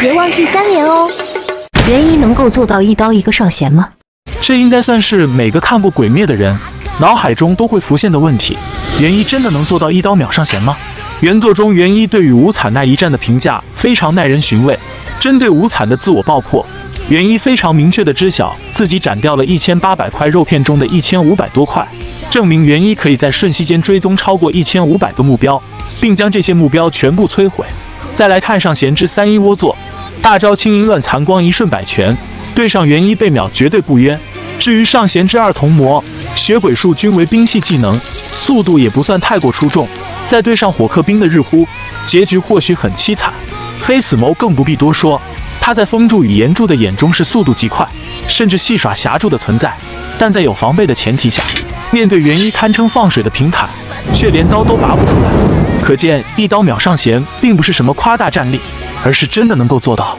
别忘记三连哦。元一能够做到一刀一个上弦吗？这应该算是每个看过《鬼灭》的人脑海中都会浮现的问题。元一真的能做到一刀秒上弦吗？原作中元一对于无惨那一战的评价非常耐人寻味。针对无惨的自我爆破，元一非常明确的知晓自己斩掉了一千八百块肉片中的一千五百多块，证明元一可以在瞬息间追踪超过一千五百个目标，并将这些目标全部摧毁。再来看上弦之三一窝座，大招青银乱残光一瞬百拳，对上元一被秒绝对不冤。至于上弦之二同魔血鬼术均为冰系技能，速度也不算太过出众。再对上火克冰的日呼，结局或许很凄惨。黑死谋更不必多说，他在风柱与炎柱的眼中是速度极快，甚至戏耍霞柱的存在。但在有防备的前提下，面对元一堪称放水的平坦，却连刀都拔不出来。可见一刀秒上弦并不是什么夸大战力，而是真的能够做到。